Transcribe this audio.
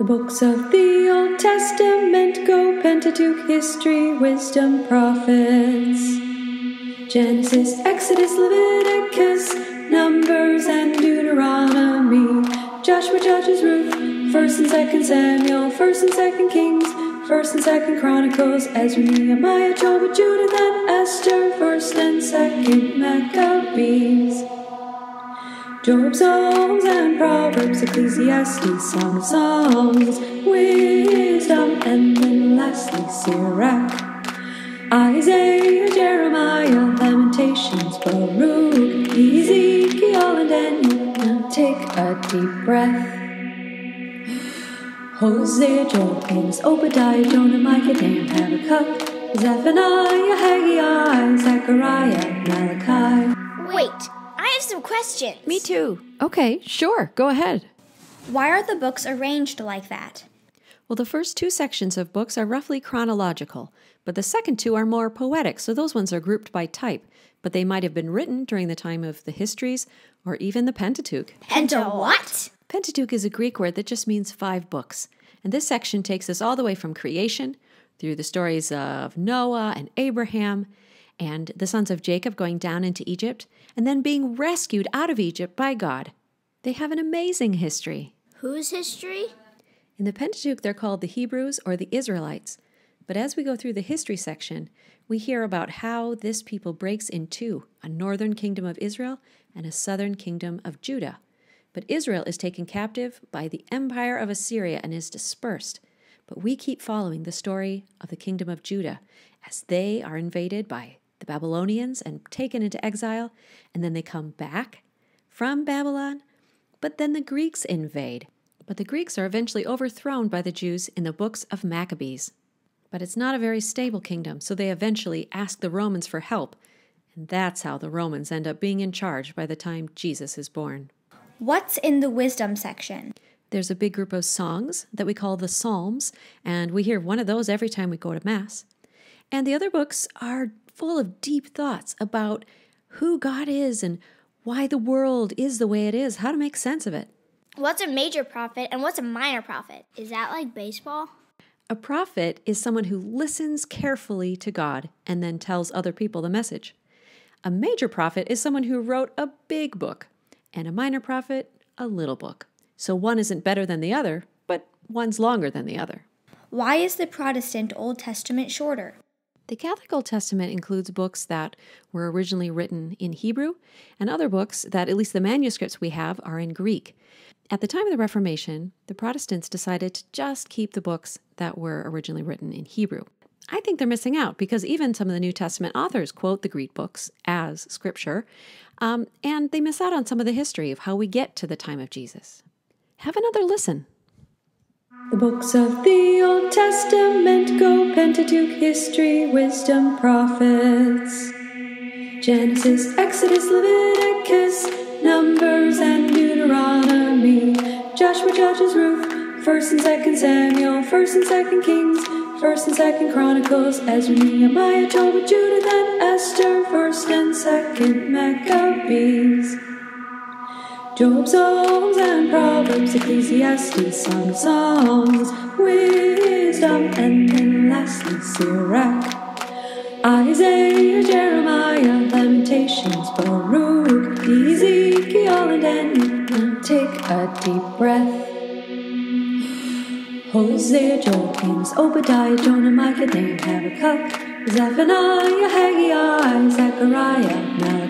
The books of the Old Testament go Pentateuch, history, wisdom, prophets. Genesis, Exodus, Leviticus, Numbers, and Deuteronomy. Joshua, Judges, Ruth, 1st and 2nd Samuel, 1st and 2nd Kings, 1st and 2nd Chronicles, Ezra, Nehemiah, Tobit, Judith, then Esther, 1st and 2nd Maccabees. Job, Psalms, and Proverbs, Ecclesiastes, Song of Songs, Wisdom, and then lastly Sirach. Isaiah, Jeremiah, Lamentations, Baruch, Ezekiel, and Daniel. Now take a deep breath. Hosea, Joel, Amos, Obadiah, Jonah, Micah, Nahum, Habakkuk, Zephaniah, Haggai, Zechariah, Malachi. Wait, have some questions. Me too. Okay, sure, go ahead. Why are the books arranged like that? Well, the first two sections of books are roughly chronological, but the second two are more poetic, so those ones are grouped by type, but they might have been written during the time of the histories or even the Pentateuch. Penta what? Pentateuch is a Greek word that just means five books, and this section takes us all the way from creation through the stories of Noah and Abraham and the sons of Jacob going down into Egypt and then being rescued out of Egypt by God. They have an amazing history. Whose history? In the Pentateuch, they're called the Hebrews or the Israelites. But as we go through the history section, we hear about how this people breaks in two a northern kingdom of Israel and a southern kingdom of Judah. But Israel is taken captive by the empire of Assyria and is dispersed. But we keep following the story of the kingdom of Judah as they are invaded by the Babylonians and taken into exile, and then they come back from Babylon. But then the Greeks invade. But the Greeks are eventually overthrown by the Jews in the books of Maccabees. But it's not a very stable kingdom, so they eventually ask the Romans for help, and that's how the Romans end up being in charge by the time Jesus is born. What's in the wisdom section? There's a big group of songs that we call the Psalms, and we hear one of those every time we go to Mass. And the other books are full of deep thoughts about who God is and why the world is the way it is, how to make sense of it. What's a major prophet and what's a minor prophet? Is that like baseball? A prophet is someone who listens carefully to God and then tells other people the message. A major prophet is someone who wrote a big book, and a minor prophet, a little book. So one isn't better than the other, but one's longer than the other. Why is the Protestant Old Testament shorter? The Catholic Old Testament includes books that were originally written in Hebrew and other books that, at least the manuscripts we have, are in Greek. At the time of the Reformation, the Protestants decided to just keep the books that were originally written in Hebrew. I think they're missing out because even some of the New Testament authors quote the Greek books as scripture, um, and they miss out on some of the history of how we get to the time of Jesus. Have another listen. The books of the Old Testament go Pentateuch, history, wisdom, prophets. Genesis, Exodus, Leviticus, Numbers, and Deuteronomy. Joshua, Judges, Ruth, 1st and 2nd Samuel, 1st and 2nd Kings, 1st and 2nd Chronicles, Ezra, Nehemiah, Tobit, Judith, then Esther, 1st and 2nd Maccabees. Job, Psalms, and Proverbs, Ecclesiastes, Song Songs, Wisdom, and then lastly Sirach. Isaiah, Jeremiah, Lamentations, Baruch, Ezekiel, and Daniel. Take a deep breath. Hosea, Joel, Amos, Obadiah, Jonah, Micah, Nahum, Habakkuk, Zephaniah, Haggai, Zechariah, Malachi.